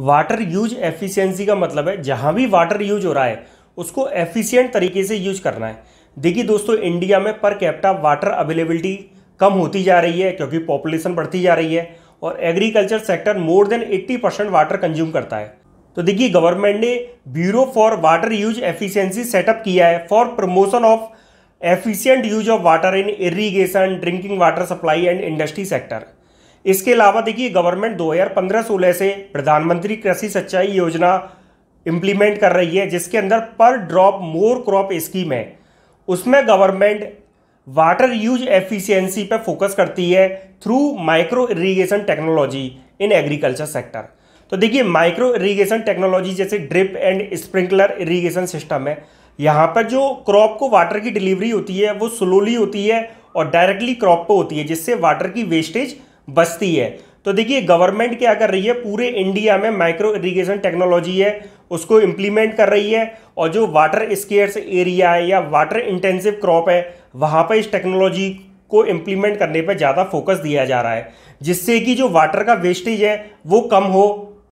Water use efficiency का मतलब है, जहाँ भी वाटर यूज़ हो रहा है, उसको एफिशिएंट तरीके से यूज़ करना है। देखिए दोस्तों इंडिया में पर कैप्टा वाटर अवेलेबिलिटी कम होती जा रही है, क्योंकि पॉपुलेशन बढ़ती जा रही है और agriculture sector more than 80 percent water consume करता है। तो देखिए गवर्नमेंट ने bureau for water use efficiency setup किया है for promotion of efficient use of water in irrigation drinking water supply and industry sector इसके अलावा देखिए गवर्नमेंट 2015-16 से प्रधानमंत्री कृषि सिंचाई योजना इंप्लीमेंट कर रही है, जिसके अंदर पर ड्रॉप मोर क्रॉप स्कीम है। उसमें गवर्नमेंट वाटर यूज़ एफिशिएंसी पर फोकस करती है through micro irrigation technology in agriculture sector तो देखिए माइक्रो इरीगेशन टेक्नोलॉजी जैसे drip and sprinkler irrigation system है। यहाँ पर जो क्रॉप को वाटर की डिलीवरी होती है, वो स्लोली होती है और डायरेक्टली क्रॉप पर होती है, जिससे वाटर की वेस्टेज बचती है। तो देखिए गवर्नमेंट क्या कर रही है? पूरे इंडिया में माइक्रो इरीगेशन टेक्नोलॉजी है, उसको इम्प्लीमेंट कर रही है और जो वाटर स्केयर्स एरिया है या वाटर इंटेंसिव क्रॉप है, वहाँ पर इस टेक्नोलॉजी को इम्प्लीमेंट करने पर ज़्यादा फोकस दिया जा रहा है, जिससे कि जो वाटर का वेस्टेज है, वो कम हो